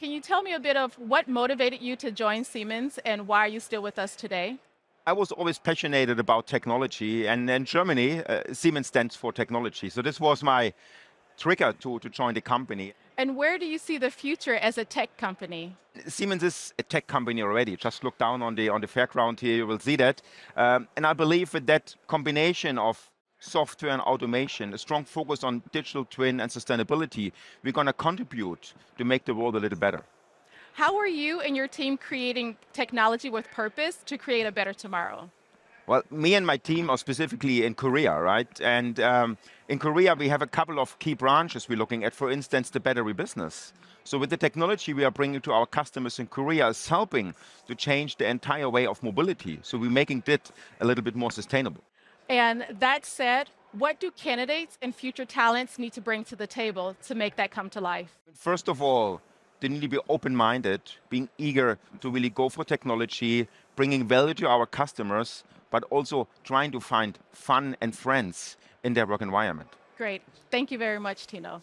Can you tell me a bit of what motivated you to join Siemens and why are you still with us today? I was always passionate about technology, and in Germany, uh, Siemens stands for technology. So this was my trigger to, to join the company. And where do you see the future as a tech company? Siemens is a tech company already. Just look down on the on the fairground here, you will see that. Um, and I believe with that combination of software and automation, a strong focus on digital twin and sustainability, we're going to contribute to make the world a little better. How are you and your team creating technology with purpose to create a better tomorrow? Well, me and my team are specifically in Korea, right? And um, in Korea, we have a couple of key branches we're looking at. For instance, the battery business. So with the technology we are bringing to our customers in Korea is helping to change the entire way of mobility. So we're making it a little bit more sustainable. And that said, what do candidates and future talents need to bring to the table to make that come to life? First of all, they need to be open-minded, being eager to really go for technology, bringing value to our customers, but also trying to find fun and friends in their work environment. Great. Thank you very much, Tino.